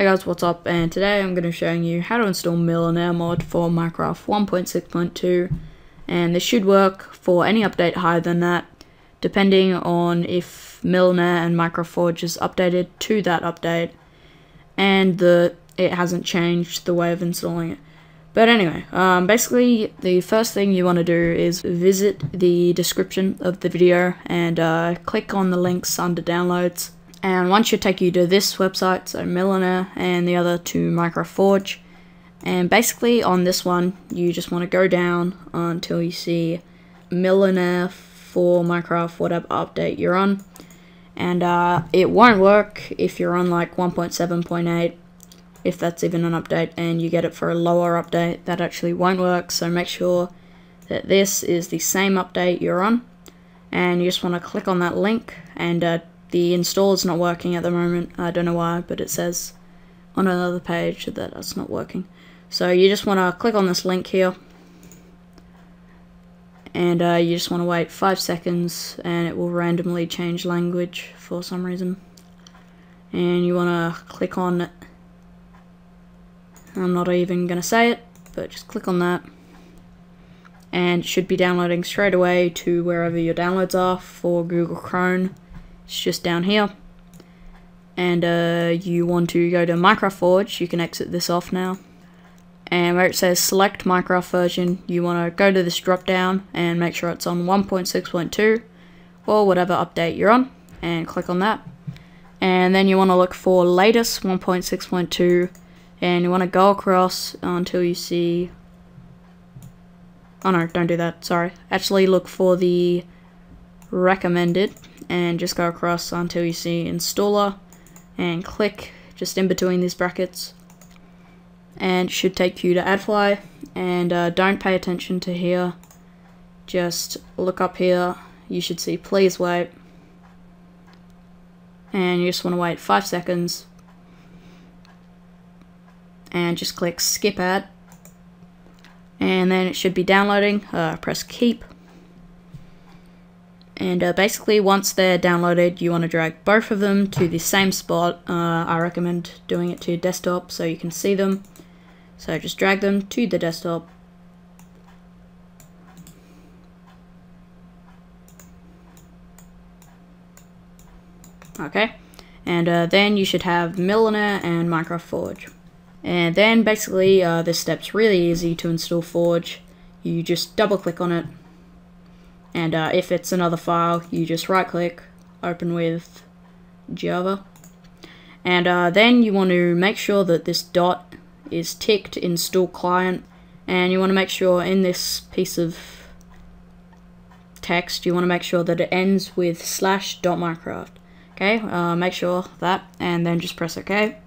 Hey guys, what's up? And today I'm going to be showing you how to install Millionaire mod for Minecraft 1.6.2 and this should work for any update higher than that depending on if Millionaire and Minecraft Forge is updated to that update and the it hasn't changed the way of installing it. But anyway, um, basically the first thing you want to do is visit the description of the video and uh, click on the links under downloads and one should take you to this website, so Millenaire, and the other to Minecraft Forge. And basically on this one, you just want to go down until you see Millenaire for Minecraft, whatever update you're on. And uh, it won't work if you're on like 1.7.8, if that's even an update, and you get it for a lower update, that actually won't work. So make sure that this is the same update you're on. And you just want to click on that link and uh, the install is not working at the moment. I don't know why, but it says on another page that it's not working. So you just want to click on this link here. And uh, you just want to wait 5 seconds and it will randomly change language for some reason. And you want to click on it. I'm not even going to say it, but just click on that. And it should be downloading straight away to wherever your downloads are for Google Chrome. It's just down here. And uh, you want to go to Minecraft Forge, you can exit this off now. And where it says select Minecraft version, you want to go to this drop down and make sure it's on 1.6.2 or whatever update you're on and click on that. And then you want to look for latest 1.6.2 and you want to go across until you see Oh no, don't do that, sorry. Actually look for the recommended and just go across until you see installer and click just in between these brackets. And should take you to AdFly. And uh, don't pay attention to here. Just look up here. You should see please wait. And you just want to wait 5 seconds. And just click skip ad. And then it should be downloading. Uh, press keep and uh, basically, once they're downloaded, you want to drag both of them to the same spot. Uh, I recommend doing it to your desktop so you can see them. So just drag them to the desktop. Okay, and uh, then you should have Millenaire and Minecraft Forge. And then basically, uh, this step's really easy to install Forge. You just double click on it, and uh, if it's another file, you just right click, open with Java. And uh, then you want to make sure that this dot is ticked install client. And you want to make sure in this piece of text, you want to make sure that it ends with slash dot Minecraft. Okay, uh, make sure that, and then just press OK.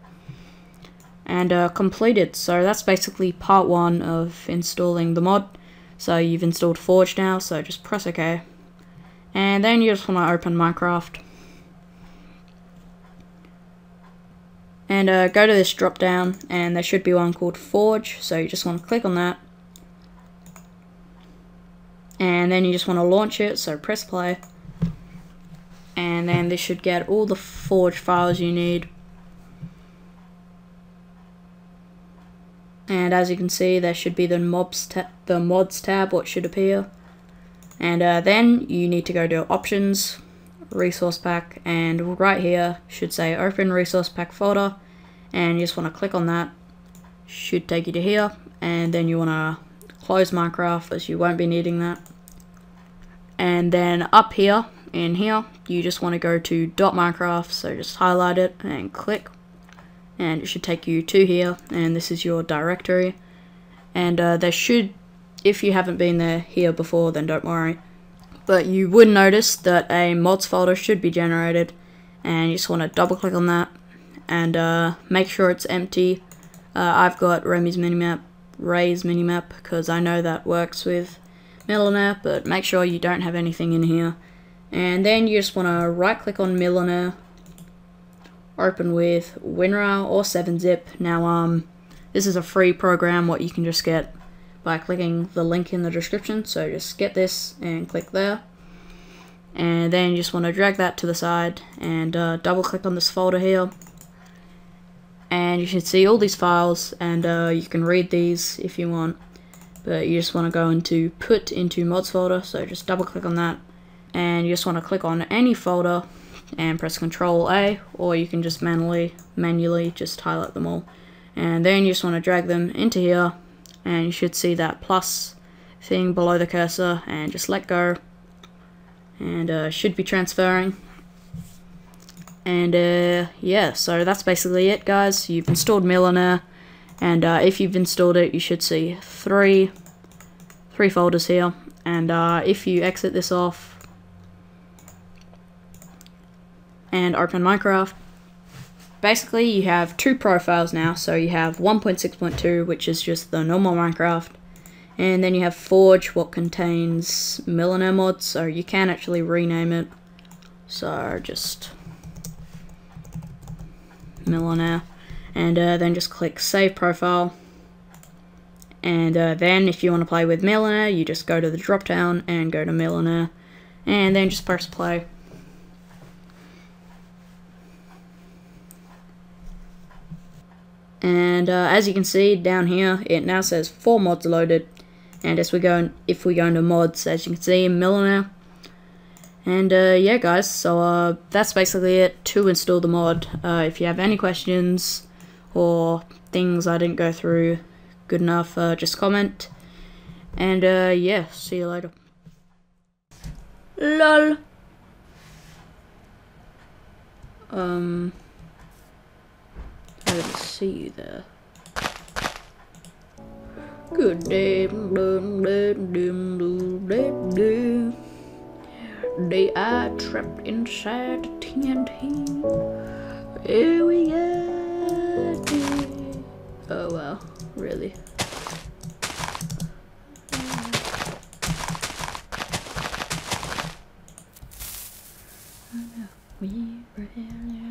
And uh, completed. So that's basically part one of installing the mod. So you've installed Forge now, so just press OK. And then you just want to open Minecraft. And uh, go to this drop down, and there should be one called Forge, so you just want to click on that. And then you just want to launch it, so press play. And then this should get all the Forge files you need. And as you can see there should be the mobs the mods tab what should appear. And uh, then you need to go to options resource pack and right here should say open resource pack folder. And you just want to click on that should take you to here. And then you want to close Minecraft as you won't be needing that. And then up here in here you just want to go to dot .minecraft so just highlight it and click and it should take you to here and this is your directory. And uh, there should if you haven't been there here before then don't worry. But you would notice that a mods folder should be generated and you just want to double click on that. And uh, make sure it's empty. Uh, I've got Remy's minimap Rei's minimap because I know that works with Millenaire but make sure you don't have anything in here. And then you just want to right click on Millionaire open with WinRAR or 7-zip. Now, um, this is a free program, what you can just get by clicking the link in the description. So just get this and click there. And then you just want to drag that to the side and uh, double click on this folder here. and you should see all these files and uh, you can read these if you want but you just want to go into put into mods folder so just double click on that and you just want to click on any folder and press control A or you can just manually manually just highlight them all. And then you just want to drag them into here and you should see that plus thing below the cursor and just let go and uh, should be transferring. And uh, yeah so that's basically it guys. You've installed Millionaire and uh, if you've installed it you should see three three folders here. And uh, if you exit this off and open Minecraft. Basically you have two profiles now. So you have 1.6.2 which is just the normal Minecraft. And then you have Forge what contains Millionaire mods. So you can actually rename it. So just Millionaire and uh, then just click save profile. And uh, then if you want to play with Millionaire you just go to the drop down and go to Millionaire and then just press play and uh, as you can see down here it now says four mods loaded and as we go if we go into mods as you can see Millionaire and uh, yeah, guys, so uh, that's basically it to install the mod. Uh, if you have any questions or things I didn't go through good enough, uh, just comment. And uh, yeah, see you later. LOL. Um, Didn't see you there. Good day, they are trapped inside TNT. Here we go. Oh well, really. We really